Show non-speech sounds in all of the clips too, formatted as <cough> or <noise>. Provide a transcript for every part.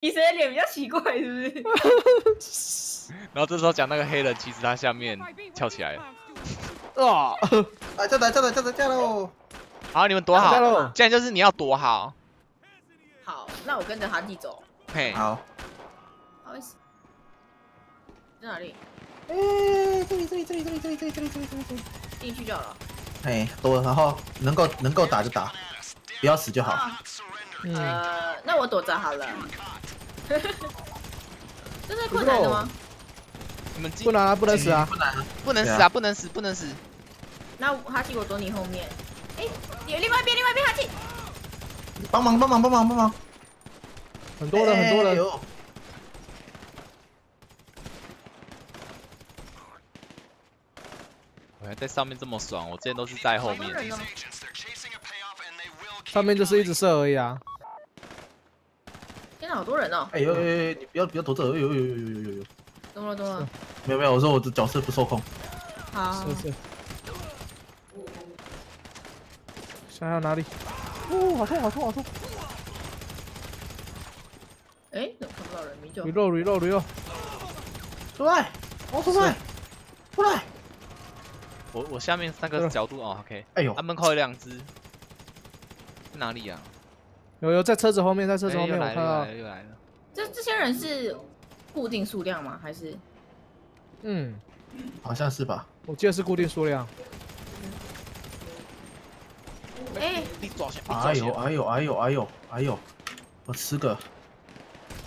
比谁的脸比较奇怪，是不是？<laughs> 然后这时候讲那个黑人，其实他下面翘起来了。啊！来，再来，再来，再来，加喽！好，你们躲好加。喽！现在就是你要躲好。好，那我跟着哈弟走。嘿，好，不好意思，在哪里？哎，这里，这里，这里，这里，这里，这里，这里，这里，这里，这里。进去就好了。哎，躲，然后能够能够打就打，不要死就好。啊，嗯，呃，那我躲着好了。<laughs> 这是困难的吗？你们不能啊，不能死啊！不难。不能死啊，不能死，不能死。那哈气，我躲你后面。哎，有另外一边，另外一边哈气。帮忙，帮忙，帮忙，帮忙！很多人，很多人。我还在上面这么爽，我之前都是在后面。上面就是一直射而已啊。天，好多人哦！哎呦，哎呦，你不要不要躲这！哎呦呦呦呦呦呦呦！懂了懂了。没有没有，我说我的角色不受控。好，是是。想要哪里？哦，好痛，好痛，好痛哎，怎么看不到人？明就！reload reload reload。出来！哦，出来！出来！我我下面三个角度哦，OK。哎呦他，，门口有两只。在哪里啊？有有在车子后面，在车子后面，我看到来。了，又来了。这这些人是固定数量吗？还是嗯，好像是吧？我记得是固定数量。哎，你抓下，哎。呦哎呦哎呦哎呦哎呦！我吃个，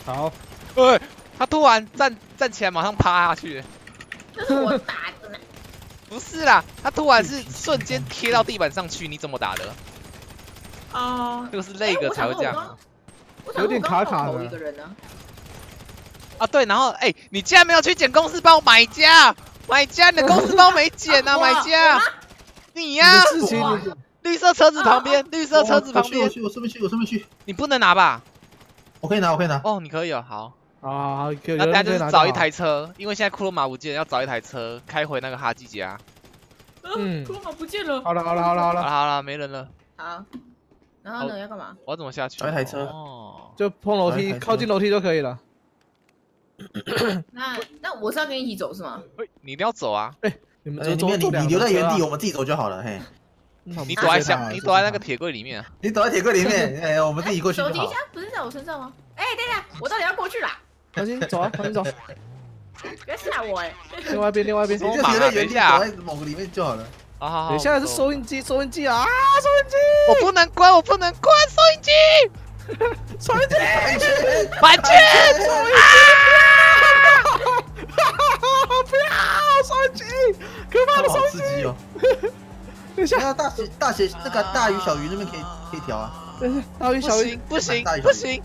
好，哎，他突然站站起来，马上趴下去。这是我打的。<laughs> 不是啦，他突然是 <laughs> 瞬间贴到地板上去，你怎么打的？哦，这个是那个才会这样有点卡卡的。爆头一个人呢。啊，对，然后哎、你竟然没有去捡公司包，买家，买家，你的公司包没捡啊，<laughs> 我买家，你你呀、绿色车子旁边，绿色车子旁边，我去，我顺便去，我顺便去，你不能拿吧？我可以拿，我可以拿。哦，你可以哦，好，好可以，有那大家就是找一台车，因为现在库洛马不见，要找一台车开回那个哈基家。嗯。库玛不见了。好了好了好了好了，好了好了，没人了，好，然后呢？要干嘛？我要怎么下去？找一台车哦，就碰楼梯，靠近楼梯就可以了。那那我是要跟你一起走是吗？喂你一定要走啊！哎，你们就你没有你坐坐两你留在原地，我们自己走就好了。嘿，你躲在箱，你躲在那个铁柜里面啊。你躲在铁柜里面，<laughs> 哎，我们自己过去手机箱。不是在我身上吗？哎，等一下，我到底要过去啦？放心走啊，<laughs> 放心走。不要吓我哎！另外一边，另外一边。你就留在原地，躲在某个里面就好了。好好好，对，现在是收音机，收音机啊，收音机，我不能关，我不能关收音机，收音机，玩具，收音机。不要！收音机，可怕的收音机。哦！等一下，大写大写那个大鱼小鱼那边可以可以调啊。等一下，大鱼小鱼，不行大鱼小鱼。不行。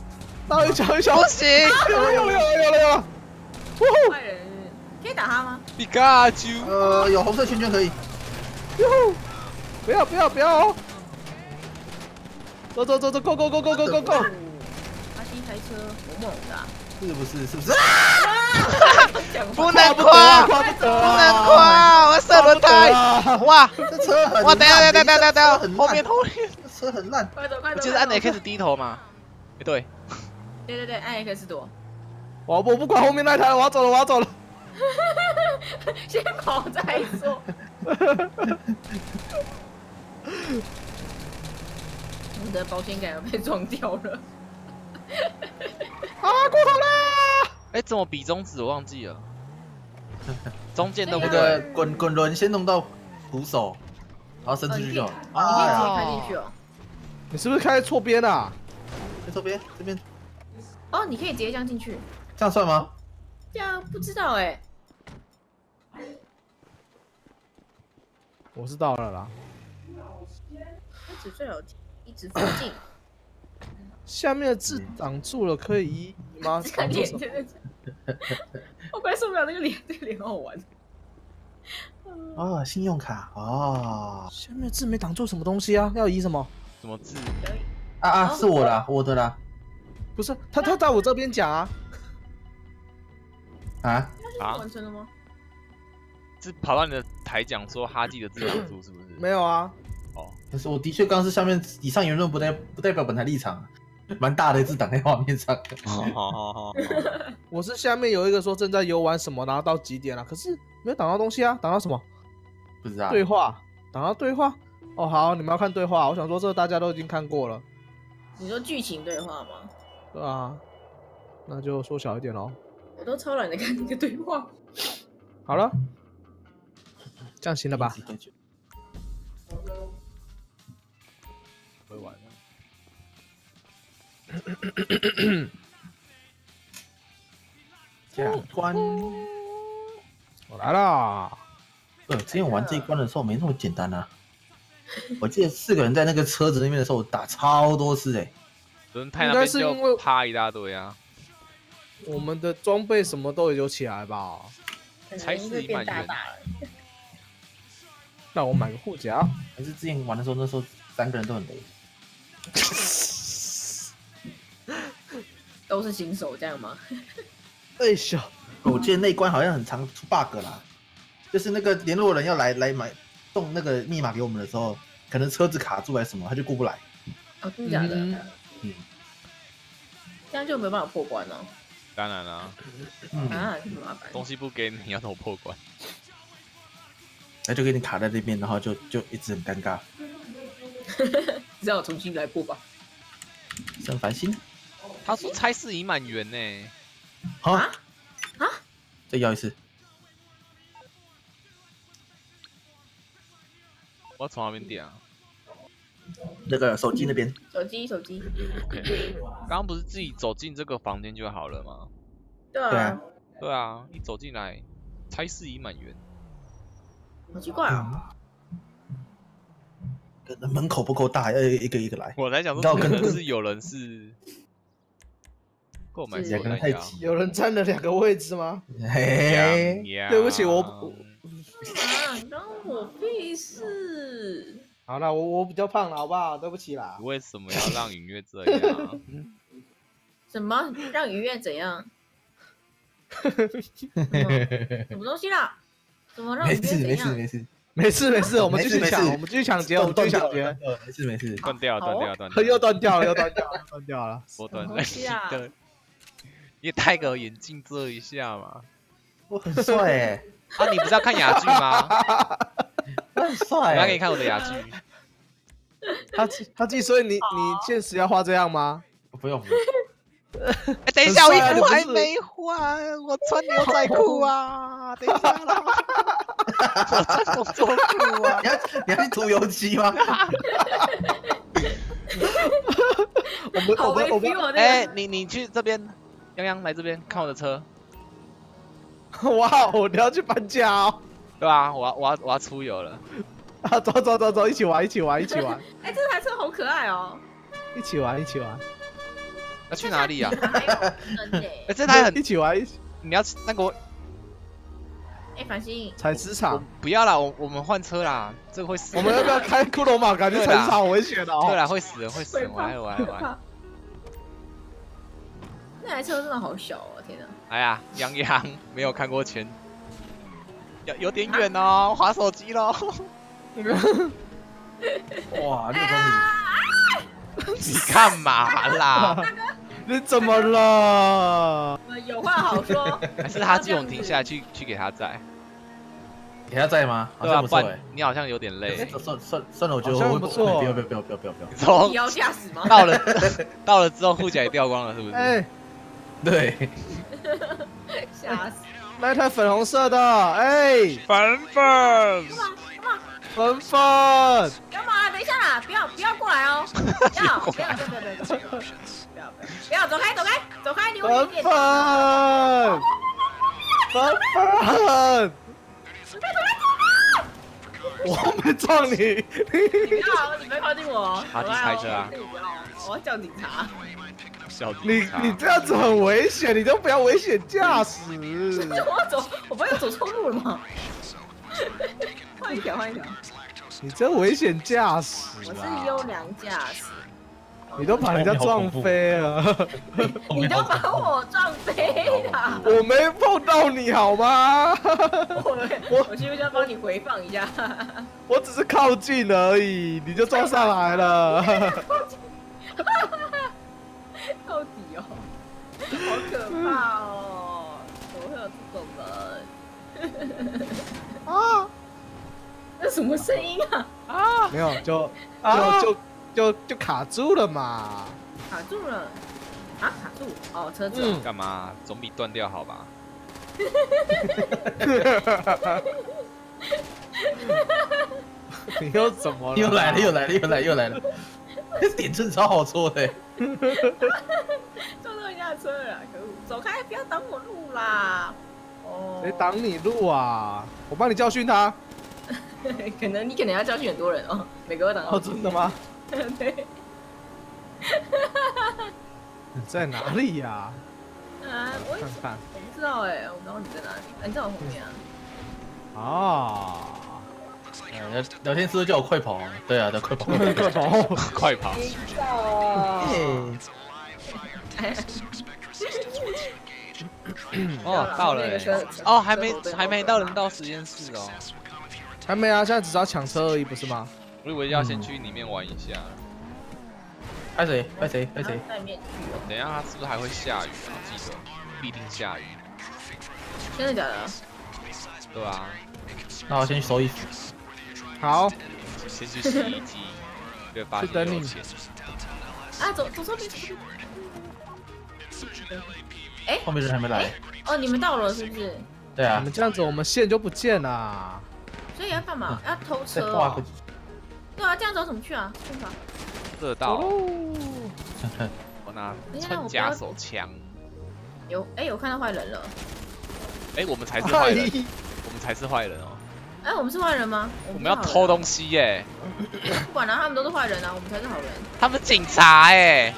大鱼小鱼。小鱼不，行！有了有了有了有。了坏人可以打他吗？皮卡丘，呃，有红色圈圈可以。哟呼，不要不要不要哦！走走走走，go go go go go go go！他第一台车我猛的啊，是不是？是不是？讲话不能不夸，不能夸，我要射轮胎！啊！哇这车很哇，等下等下等下等下，后面后面，这车很烂。快走快走！我记得按 X 低头嘛？哎对，对对对，按 X 躲，我我不管后面那台了，我要走了，我要走了。<laughs> 先跑再说。<laughs> 我的保险杆要被撞掉了。<laughs> 啊，过头啦！哎怎么比中指我忘记了，<laughs> 中间对那不个对？滚滚轮先弄到扶手，然后伸出去就好。你可以开进去哦。你是不是开错边啊？在这边这边哦，你可以直接这样进去。这样算吗？这样不知道哎。我是到了啦。一直最好一直附近。<coughs> 下面的字挡住了，可以移吗？这个脸挡住什么真的是，<laughs> 我快受不了那个脸，这个脸好好玩。哦，信用卡哦。下面的字没挡住什么东西啊？要移什么？什么字？啊啊，是我的，我的啦。不是他，他在我这边讲啊。啊，啊完成了吗？是跑到你的台讲说哈基的字挡住是不是？没有啊，哦，可是我的确刚刚是下面以上言论不代不代表本台立场。蛮大的一只挡在画面上。好好好好，<laughs> 我是下面有一个说正在游玩什么，然后到几点了、可是没有挡到东西啊，挡到什么？不知道。对话，挡到对话。哦，好，你们要看对话，我想说这大家都已经看过了，你说剧情对话吗？对啊，那就缩小一点喽。我都超懒得看那个对话。好了，这样行了吧？会玩了。<coughs> 加关。我来啦。呃，之前玩这一关的时候没那么简单啊。<laughs> 我记得四个人在那个车子那边的时候打超多次哎、轮胎那边是因为就趴一大堆啊，我们的装备什么都有起来吧？才是一满那我买个护甲。还是之前玩的时候，那时候三个人都很雷。<laughs> 都是新手这样吗？<laughs> 哎呦，我记得那一关好像很常出 bug 啦，就是那个联络人要来来买送那个密码给我们的时候，可能车子卡住还是什么，他就过不来。哦，真的假的？嗯嗯这样就没有办法破关了。当然啦，嗯，<laughs> 啊，这么麻烦。东西不给你，要怎么破关？那就给你卡在这边，然后就就一直很尴尬，<laughs> 只好重新来过吧。是很烦心。他说差事已满员呢，好啊啊！再要一次。我要从那边点啊。那个手机那边，手机，手机。OK，刚刚不是自己走进这个房间就好了吗？对啊对啊，对啊，一走进来，差事已满员。好奇怪啊。可能门口不够大，要一个一个来。我来讲说，你知道可能跟是有人是购买是手可能太挤有人占了两个位置吗？嘿，呀对不起我啊，关我屁事！好了，我我比较胖了，好不好？对不起啦你。为什么要让影月这样？<laughs> 什么让愉悦怎样？<laughs> 什么东西啦？怎么让愉悦没事没？事没事，没事没事，<laughs> 我们继续抢，我们继续抢劫，我们继续抢劫。呃没事没事。断掉断掉了，<laughs> 断掉了，又断掉了，又断掉了，断掉了。我断什么东西啊的。你也戴个眼镜遮一下嘛。我很帅哎，<laughs> 啊，你不是要看哑剧吗？我很我帅我。要给你看我的哑剧。他他记，所以你你现实要画这样吗？不用不用，哎，等一下，我衣服还没换，我穿牛仔裤啊！等一下啦，我穿工作裤啊你！要你要去涂油漆吗？<laughs> 我们我们我们哎、那个。你你去这边，洋洋来这边看我的车，<laughs> 哇，哦，你要去搬家哦！对吧、我要我要我要出游了。啊，走走走走，一起玩，一起玩，一起玩，<laughs> 哎，这台车好可爱哦。一起玩，一起玩，要去哪里啊？哎、。这台很一，起玩，一起你要那个我哎，繁星，采石场。不要啦，我我们换车啦，这个会死。我们要不要开骷髅马？感觉采石场好危险的哦。对啦，会死人，会死人，我来我来会我来。怕。那台车真的好小哦，天哪！哎呀，洋洋没有看过钱，有有点远哦，滑手机喽。<laughs> 哇，六公里，你干嘛啦？<laughs> <laughs> 你怎么了？我们有话好说。<laughs> 还是他基隆停下来去去给他载？给他在吗？好像不错哎。你好像有点累。算算算算了，我觉得我不错不要不要不要不要不要不要。你要驾驶吗？到了到了之后，护甲也掉光了，是不是？<laughs> 哎，对，吓死！那台粉红色的，哎，粉粉，粉粉，干嘛？等一下啦！不要不要过来哦！不要不要不要不要不要走开走开走开！离我远粉点！粉，粉粉，我没撞你，你不要你不要靠近我哦！好走开哦你开车啊我要叫警察！小警你察你这样子很危险，你都不要危险驾驶。我要走，我不要走错路了吗？换一条换一条！你这危险驾驶我是啊！优良驾驶，你都把人家撞飞了，<laughs> 你都把我撞飞了！我没碰到你好吗？<laughs> 我我需不需要帮你回放一下？我只是靠近而已，你就撞上来了。<laughs> 到底哦好可怕哦！怎么会有这种人？啊，那什么声音啊？啊！没有，就啊就就就就卡住了嘛。卡住了啊！卡住哦，车子干嘛？总比断掉好吧？<laughs> 你又怎么了？又来了，又来了，又来了又来了，这点阵超好戳的。<laughs> 撞到人家的车了啦，可恶！走开，不要挡我路啦！哦，谁挡你路啊？我帮你教训他。<laughs> 可能你可能要教训很多人哦，每个都挡到。哦，真的？吗？对。<laughs> 你在哪里呀？啊，我也看看我不知道哎，我不知道你在哪里。啊你在我后面啊？啊，呃聊聊天室都叫我快跑，对啊，叫快跑。<laughs> 快跑！快跑！<laughs> 哦，到了欸哦，还没还没到人到实验室哦，还没啊，现在只是要抢车而已，不是吗？我以为要先去里面玩一下。拍谁？拍谁？拍谁？等一下，他是不是还会下雨啊？记得必定下雨，真的假的？对啊？那我先去收衣服。好，先去洗衣机，<laughs> 对吧？是等你有钱啊，走走错边。哎，后面人还没来。哦，你们到了是不是？对啊你们，这样子，我们线就不见了。所以要干嘛？要偷车。对啊，这样走怎么去啊？顺吧。热到走喽！看看，我拿等一下穿甲手枪。有，哎，我看到坏人了。哎，我们才是坏人，哎我们才是坏人哦。哎，我们是坏人吗？我们要偷东东西耶，西。不管了，他们都是坏人啊，我们才是好人。他们警察哎，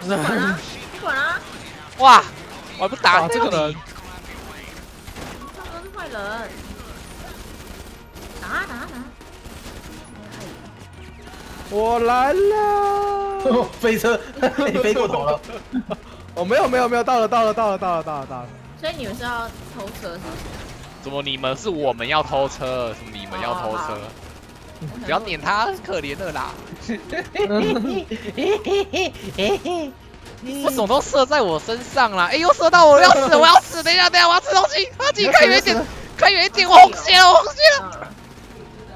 不管啊，不管啊，哇，我还不打哇这个人他们都是坏人。打啊打啊打啊！我来了！<laughs> 飞车，你 <laughs> 飞过头了。<laughs> 哦，没有没有没有，到了到了到了到了到了到了。所以你们是要偷车是不是？怎么你们是我们要偷车？什么你们要偷车？不要撵他，可怜的啦！我什么都射在我身上啦！哎，又射到我，我要死，我要死！等一下，等一下，我要吃东西！阿吉，开远一点，开远一点，我红血了，我红血了！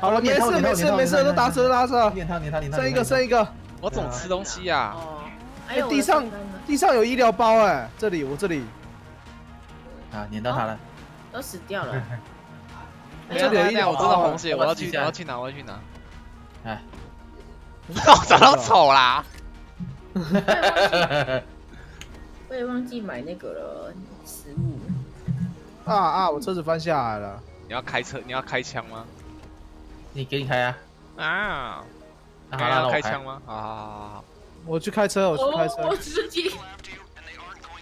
啊，好了，没事没事没事，都打死了打死了。剩一个剩一个。我总吃东西呀？哦，哎地上地上有医疗包哎，这里我这里，啊，撵到他了。都死掉了。等一下，等一下，我真的红血，我我要去，我要去拿，我要去拿。哎，我 <laughs> 找到丑啦！<laughs> 我也忘记买那个了，食物。啊啊！我车子翻下来了。你要开车，你要开枪吗？你给你开啊。啊，那我开枪吗？好好好好好。我去开车，我去开哦，车。司机。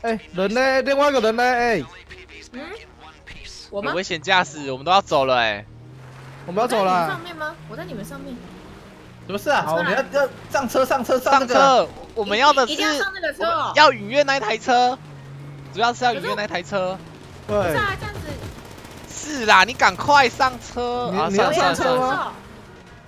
哎，人呢？另外一个人呢？哎，嗯，我吗有？危险驾驶，我们都要走了哎。我们要走我在你们了上。面吗？我在你们上面。什么事啊？好我们要要上车，上车，上。车，我们要的是要上那个车哦。要允约那一台车，主要是要允约那台车。对不是，啦，你赶快上车啊！你你算了算了要上车吗，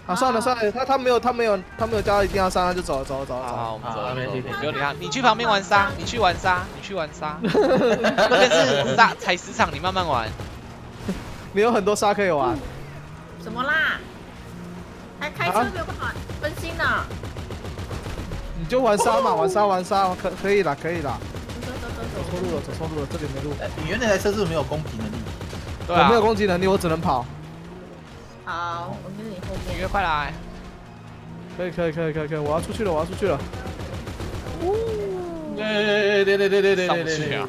啊，算了算了，他他没有他没有他没有叫他一定要上，他就走了走了走了走好。我们走了，好没事走不用理他。你去旁边玩沙，你去玩沙，你去玩沙。<laughs> 那边是沙采石场，你慢慢玩。你有很多沙可以玩。什么啦？还开车啊没有办法分心呢。你就玩沙嘛，玩沙玩沙，可可以啦，可以啦。走走走走错路了，走错路了，这里没路。哎你原来台车是不是没有攻击能力？对啊我没，有攻击能力，我只能跑。好，我跟你后面约面。快来。可以可以可以可以可以，我要出去了，我要出去了。对对对对对对上不去啊！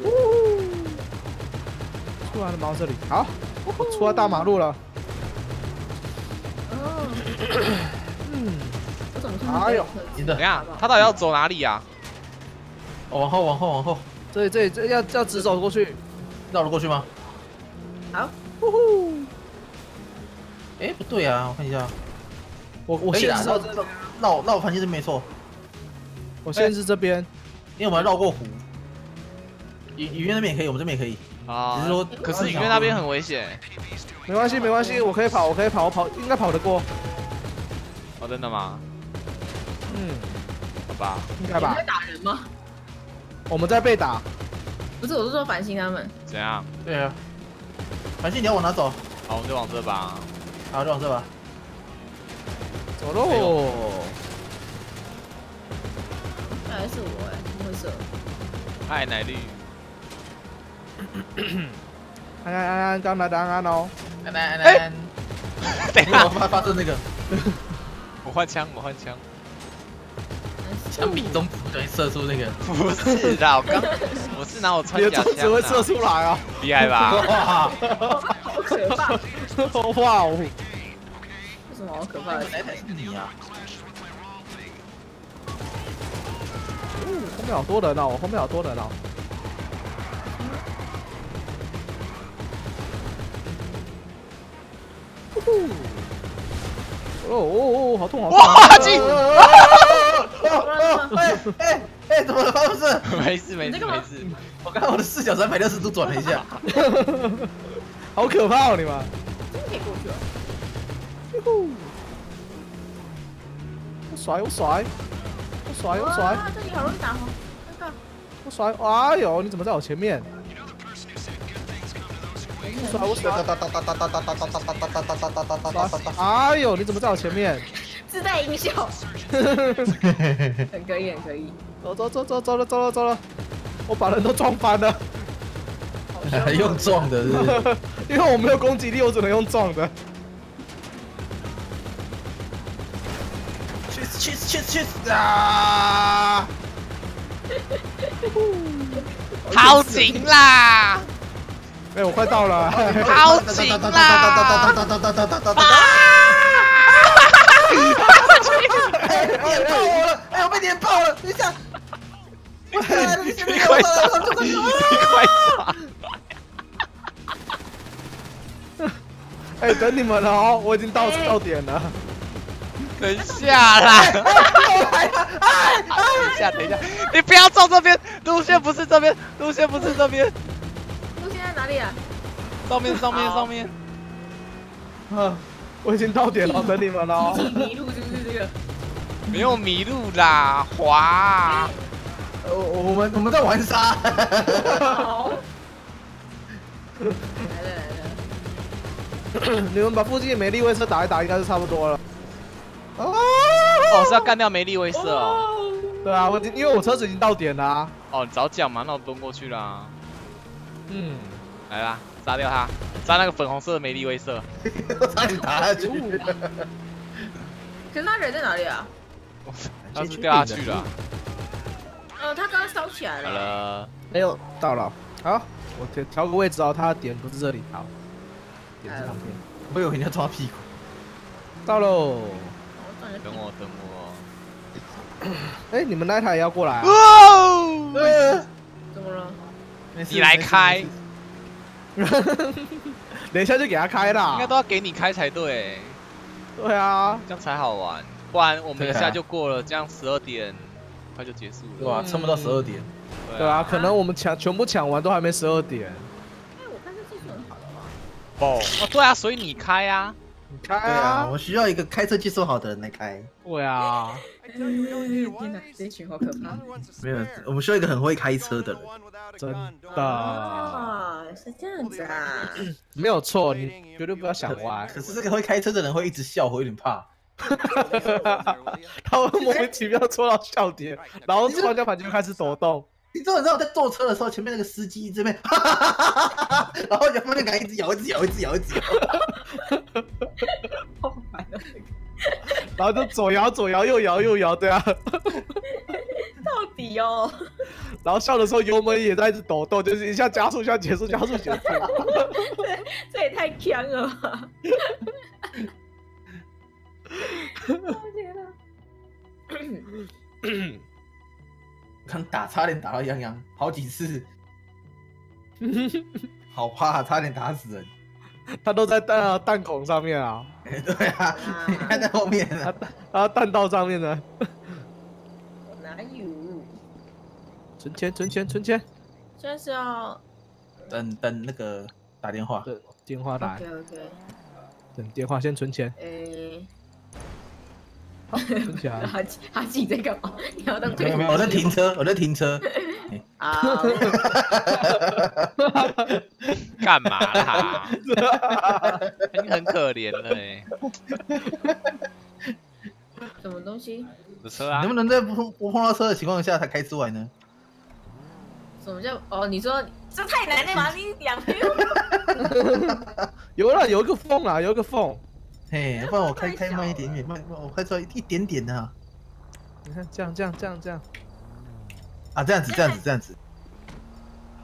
出来了吗？这里好，我出了大马路了。哦，嗯，我怎么看哎呦你的等一，下，他到底要走哪里啊？哦往后往后往后，这里这里这要要直走过去。绕了过去吗？好，呼呼，哎，不对啊，我看一下。我我可以啦，限制绕绕环境是没错，我限制这边。因为我们要绕过湖。雨雨院那边也可以，我们这边也可以，啊只是，说可是允约那边很危险。没关系没关系，我可以跑，我可以跑，我跑应该跑得过。哦，真的吗？嗯，好吧，应该吧你在。打人吗？我们在被打。不是，我是说繁星他们。怎样？对啊，反正你要往哪走？好，我们就往这吧。好，就往这吧。走喽！那还是我哎，怎么回事？嗨，奶绿。安安安安，刚来的安安哦。安安安安，等一下我，发发射那个 <laughs> 我换枪，我换枪。枪柄中对射出那个，不是的，我刚我是拿我穿你的甲中指会射出来啊！厉害吧？哇！好可怕！为哇哦！什么好可怕的？哪台是你啊？后面好多人哦，后面好多人哦。哦哦哦，好痛好痛！哇进哎哎哎，怎么了？发不是？没事没事没事，我刚刚我的视角三百六十度转了一下。<laughs> 好可怕哦，你们！真的可以过去哦。我甩我甩我甩我甩哇，这里好容易打哦。那个，我甩！哎呦，你怎么在我前面？甩我甩！哎呦，你怎么在我前面？自带音效，<laughs> 很可以，很可以。走走走走走了走了走了，我把人都撞翻了，还 <laughs> 用撞的，是是？<laughs> 因为我没有攻击力，我只能用撞的。去去去去啊！好行啦！哎，我快到了。好紧啦！点爆我了！哎，我被点爆了！等一下，我来了，你先别你快上上，你快上！哎，等你们了哦，我已经到到点了。等一下啦！等一下，等一下，你不要走这边，路线不是这边，路线不是这边，路线在哪里啊？上面上面上面，啊，我已经到点了，等你们了哦。迷路是不是这个？没有迷路啦，滑。我我们我们在玩沙。好。来了来了，你们把附近的美丽卫车打一打，应该是差不多了。哦，是要干掉梅丽威瑟哦。对啊，我因为我车子已经到点了啊。哦，你早讲嘛，那我蹲过去啦。嗯，来啦，杀掉他，杀那个粉红色的梅丽威瑟。<laughs> 我差点打下去。可是他人在哪里啊？他是不是掉下去了。呃，他刚刚烧起来好了。了，哎呦，到了。好，我调调个位置哦，他的点不是这里，好，点是旁边。我以为你要抓屁股。到喽。等我等我。<coughs> 哎，你们那一台也要过来啊？怎么了？没事你来开，<laughs> 等一下就给他开啦。应该都要给你开才对，对啊，这样才好玩。不然我们一下就过了，这样十二点快就结束了。对啊？撑不到十二点。对啊，可能我们抢全部抢完都还没十二点。哎，我看这技术很好的话，哦，哦，对啊，所以你开啊。你开对啊，啊我。需要一个开车技术好的人来开。对啊，天哪，这群好可怕。没有，我们需要一个很会开车的人。真的啊，是这样子啊。没有错，你绝对不要想歪。可是这个会开车的人会一直笑，我有点怕。<laughs> 他会莫名其妙戳到笑点，<laughs> 然后方向盘就开始抖动。你知道，你知道我在坐车的时候，前面那个司机这边，<laughs> 然后方向盘一直摇，一直摇，一直摇，一直摇。好烦啊！然后就左摇左摇右摇右摇，对啊。到底哦，然后笑的时候油门也在一直抖动，就是一下加速，一下减速，加速减速。这也太强了吧！刚打差点打到泱泱，好几次，好怕，差点打死人。他都在弹弹孔上面啊，<laughs> 对啊，你看在后面啊，他弹道上面呢。哪有？存钱存钱存钱，现在是要等等那个打电话。对，电话打 OK，OK，等电话先存钱，诶，好存起来。哈基哈基你在干嘛？你要当没有没有，我在停车，我在停车。啊，<laughs> 干嘛啦？你很可怜了哎，什么东西？有车啊能不，能在不不碰到车的情况下才开出来呢？什么叫哦？你说这太难了吧？你两边 <laughs> <laughs> 有了，有一个缝啊，有一个缝。嘿，不然我开开慢一点点，慢慢我开出来一点点的啊，你看，这样，这样，这样，这样。啊这样子这样子这样子，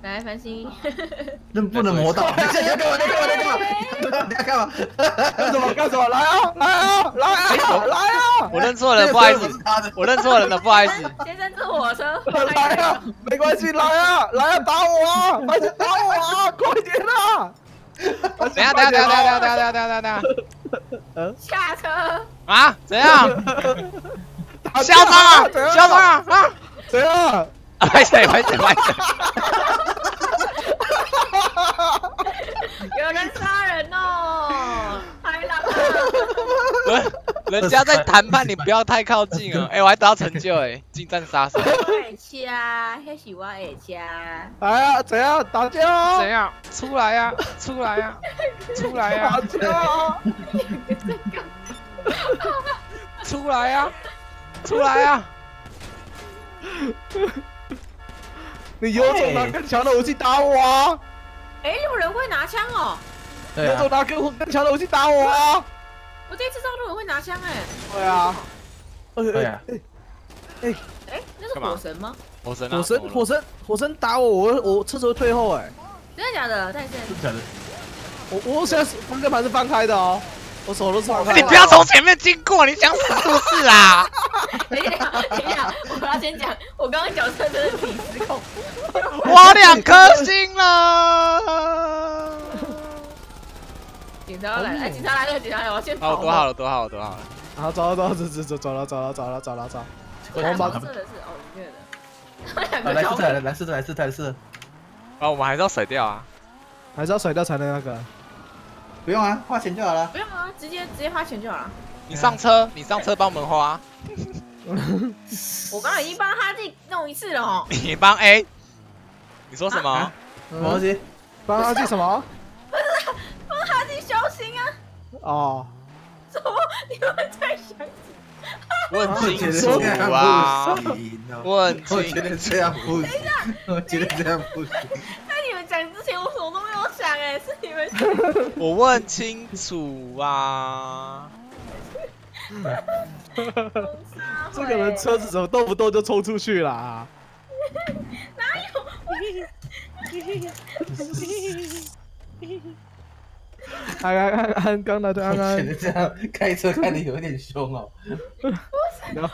来繁星，那不能磨到。<laughs> 你要干嘛？你要干嘛？你要干嘛？你要干嘛？干什么？干什么？来啊！来啊！来啊！来啊！我认错了，不好意思。我认错人了，不好意思。先生坐火车，来啊！没关系，来啊！来啊！打我啊！快点打我啊！快点啊！等下，等一下，等一下，等一下，等一下，等一下，等一下，下，下车，啊？怎样？打嚣张啊！怎样嚣张啊！啊！怎样？啊！拍谁？拍谁？拍谁？<laughs> 有人杀人哦！太狼了，<laughs> 人 <laughs> 人家在谈判，你不要太靠近哦。哎，我还得到成就哎，<laughs> 近战杀手。我的车，那是我的车。来啊！怎样？打架啊！怎样？出来呀！出来呀！出来呀打！架啊！出来呀！出来呀！你有种拿更强的武器打我啊！哎，有人会拿枪哦！有种，拿更更强的武器打我啊！我第一次知道有人会拿枪哎。对啊。对啊哎哎，那是火神吗？火神啊！火神，火神，火神打我，我我车子会退后哎、真的假的？再见。真的假的？我我现在方向盘是放开的哦，我手都是放开的。你不要从前面经过，你想死是不是啊？<laughs> 等一下，等一下，我要先讲，我刚刚角色真的挺失控。我两颗星了。警察要来了，哎，警察来了，警察来了，我先好，跑。多好了，躲好了，躲好了。好，走了走了走走走走了走了走了走了走。我我把蓝色的是哦，音乐的。来个交换试来来试来试来试，啊，我们还是要甩掉啊。还是要甩掉才能那个。不用啊，花钱就好了。不用啊，直接直接花钱就好了。你上车，你上车帮我们花。<laughs> 我刚刚已经帮他自己弄一次了哦。你帮 A。你说什么啊？没关系，帮他记什么？<laughs> 帮他自己修心啊！哦，怎么？你们在想？问我觉得清楚这样啊！不行哦。问我觉得清这样不行，我觉得这样不行。在你们讲之前，我什么都没有想哎，是你们我问清楚啊！这个人车子怎么动不动就冲出去了啊？<laughs> <laughs> 安安安安，刚来的安我觉安得，这样开车开的有点凶哦。你要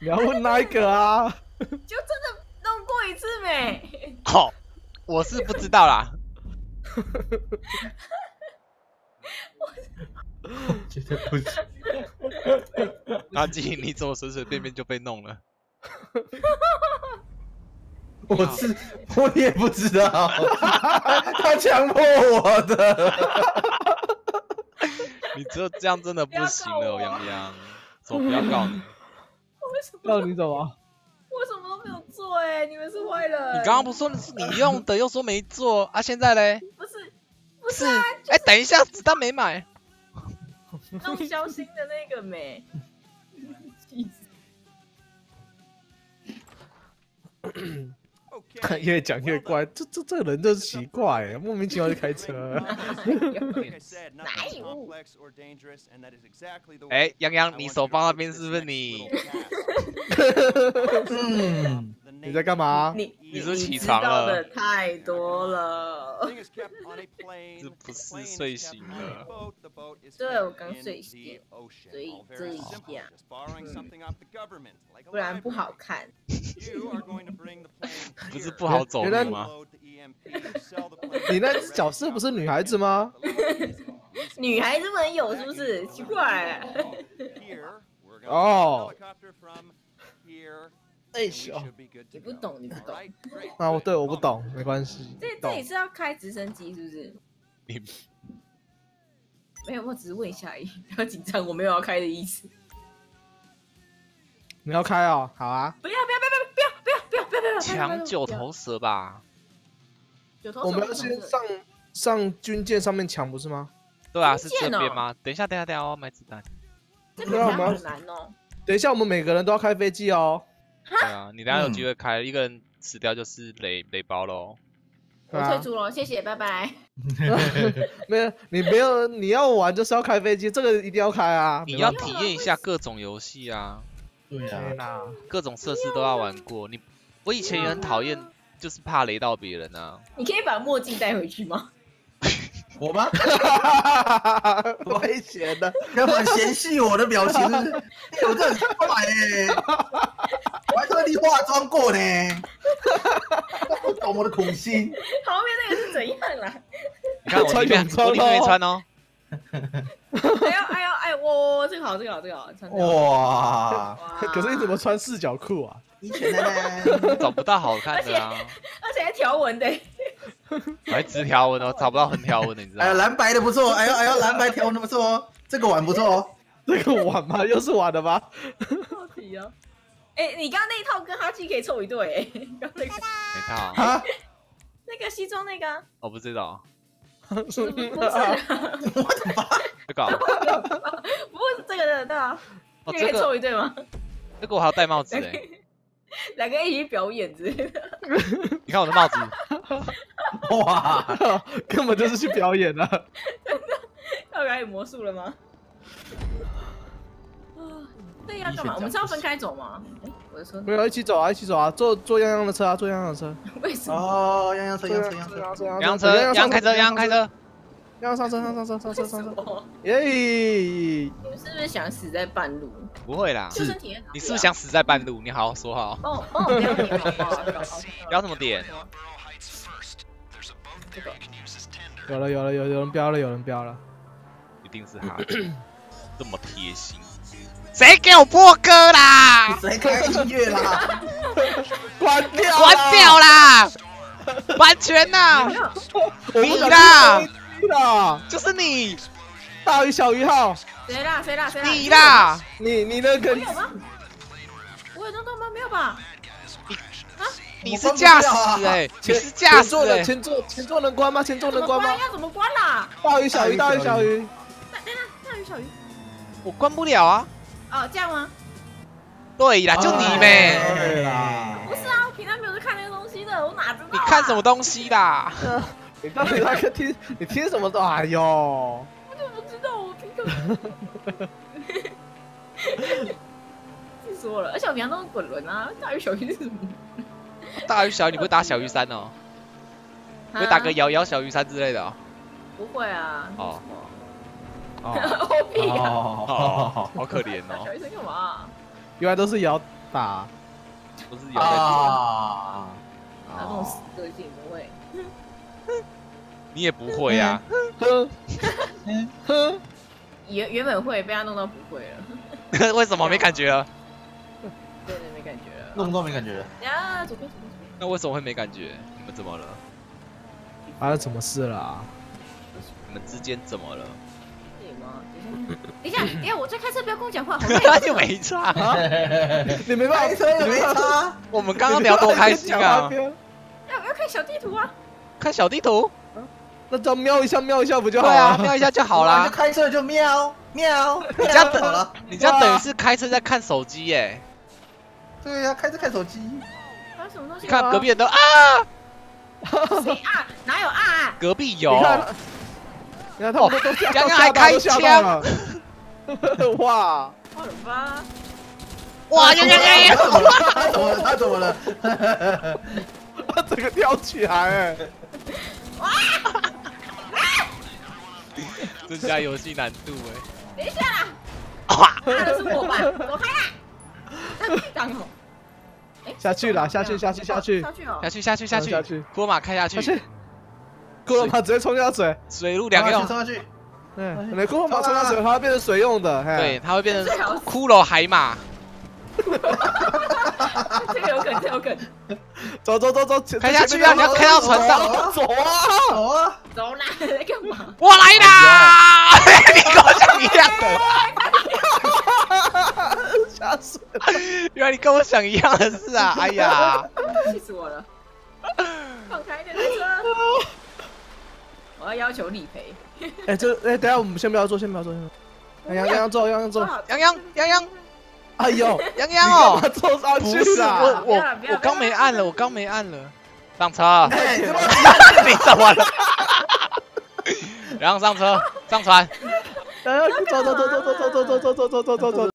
你要问哪一个啊？就真的弄过一次没？好，我是不知道啦。我觉得不行。阿基，你怎么随随便便就被弄了？我是我也不知道，<laughs> 他强迫我的。<laughs> 你这这样真的不行了，不要告我杨洋，怎么不要告你？我为什么告你怎么？我什么都没有做哎？你们是坏人。你刚刚不说是你用的，又说没做啊？现在嘞？不是不是？哎，等一下，子弹没买。弄消心的那个没？<laughs> 气死越讲越怪，这这这人真是奇怪哎，莫名其妙就开车。哪有哎，杨洋，你手放那边是不是你？嗯，你在干嘛？你你是不是起床了太多了。是不是睡醒了？对我刚睡醒所以这一下不然不好看。不是不好走原来路吗？你那只角色不是女孩子吗？<laughs> 女孩子们有是不是？奇怪、哦，哎呦你不懂，你不懂。啊，我对我不懂，没关系。这这懂里是要开直升机是不是？你 <laughs> 没有，我只是问一下而已，不要紧张，我没有要开的意思。你要开哦，好啊。不要不要不要抢九头蛇吧？我们要先上上军舰上面抢，不是吗？对啊，是这边吗？等一下，等下，等下，我要买子弹。这个好像很难哦。等一下，我们每个人都要开飞机哦。对啊，你等下有机会开，一个人死掉就是雷雷包喽。我退出了，谢谢，拜拜。没有，你没有，你要玩就是要开飞机，这个一定要开啊！你要体验一下各种游戏啊，对啊，各种设施都要玩过。你我以前也很讨厌，就是怕雷到别人啊。你可以把墨镜带回去吗？<laughs> 我吗？危险的，干嘛嫌弃我的表情？哎我这很快哎，我还特地化妆过呢，不懂我的苦心。<laughs> 旁边那个是怎样啦？你看我里面，穿泳装我里面没哦穿哦。<laughs> 哎呦哎呦哎，我这个好，这个好，这个好，穿哇可是你怎么穿四角裤啊？一拳奶奶，找不到好看的啊，而且还条纹的，<laughs> 我还直条纹哦，找不到横条纹的，你知哎呦道吗？蓝白的不错，哎呦哎呦蓝白条纹的不错哦，这个碗不错哦。<laughs> 这个碗吗？又是碗的吗？<laughs> 好奇哦。哎，你刚刚那一套跟哈基可以凑一对，哎，刚那个没套，啊，那个西装那个啊，我不知道不是啊，这个哦，不是这个的，对啊，哦这个凑一对吗？这个我还要戴帽子哎，两个一起表演之类的。<laughs> 你看我的帽子，<laughs> 哇，根本就是去表演 <laughs> 的。要表演魔术了吗？啊，那要干嘛？我们是要分开走吗？哎，我的车没有，一起走啊，一起走啊，坐坐样样的车啊，坐样样的车。为什么？哦，样样车，样车，样车。车，洋车，洋开车，洋开车，样上车，上上车，上车，为什上车。耶！你们是不是想死在半路？不会啦，救生体验你是不是想死在半路？你好好说好，帮我帮我不要点好不好？不要这么点。有了，有了，有有人标了，有人标了。一定是他，<clears throat> 这么贴心。谁给我播歌啦？谁开音乐啦？<laughs> 关掉，关掉啦！完全呐你啦，听啦！就是你，大鱼小鱼号，谁啦？谁啦？谁啦？你啦！你你那个我有吗？我有弄到吗？没有吧？你是驾驶哎，你是驾座的哎，前座前座能关吗？前座能关吗关？？要怎么关啦？大鱼小鱼，大鱼小鱼，那等等，大鱼小鱼。我关不了啊。哦，这样吗？对啦，就你呗，对啦不是啊，我平常没有在看那个东西的，我哪知道啊？你看什么东西啦？<laughs> 你到底那个听？<laughs> 你听什么的？哎呦，我怎么知道？<laughs> 我平常。自说了，而且我平常都是滚轮啊，大鱼小鱼是什么？大鱼小鱼，你不会打小鱼三哦？会打个摇摇小鱼三之类的哦？不会啊。哦哦，<laughs> 我屁呀！哦，好可怜哦小，鱼三干嘛？原来都是摇打。不是有在做，啊，他这种死个性不会。<laughs> 你也不会啊？<laughs> 哼哼，原原本会被他弄到不会了，<laughs> 为什么没感觉了？对对，没感觉了。弄不弄没感觉了。呀，左边左边左边。那为什么会没感觉？你们怎么了？发生什么事了啊？你们之间怎么了？等一下，等一下，我在开车，不要跟我讲话，好累他啊。就没差。啊你没办法，开车也没差，我们刚刚聊多开心啊！要要看小地图啊。看小地图，那只要瞄一下，瞄一下不就好对啊，了？瞄一下就好你啦就。开车就喵喵，你这样喵好了。你这样等于是开车在看手机耶。对呀，开车看手机。还有什么东西？你看隔壁人都啊，谁啊？哪有啊啊？隔壁有你。看，你看他们都刚刚还开枪了 <laughs> 哇！我的妈？哇，呀呀呀呀！他怎么了？他怎么了？<laughs> 他整个跳起来，哎，<laughs> 增加游戏难度等一下。啦，哎。哇，骂的是我吧？<laughs> 走开啦！刚好。哎下去啦下去下去下去。下去哦。下。去下去下去。下去，库马开下去。骷髅马直接冲下水，水路两个用。冲，下去，对，没骷髅马冲下水，它会变成水用的，嘿。对，，它会变成骷髅海马。<laughs> 这个有梗，这个有梗。<laughs> 走走走走，前开下去啊！你要开到船上，走啊！走啊！走啦，在干嘛？我来啦！<laughs> 你跟我想一样的，<laughs> 下水，原来你跟我想一样的事啊！哎呀，气死我了！放开那台车！我要要求理赔。哎，这哎，等下我们先不要做，先不要做，先不要。洋洋做，洋洋做。洋洋洋洋，哎呦，洋洋哦，坐上不是去啊！我我我刚没按了，我刚没按了，上车，你怎么了？<laughs> <laughs> 然后上车，上船。哎，走走走走走走走走走走走走走走。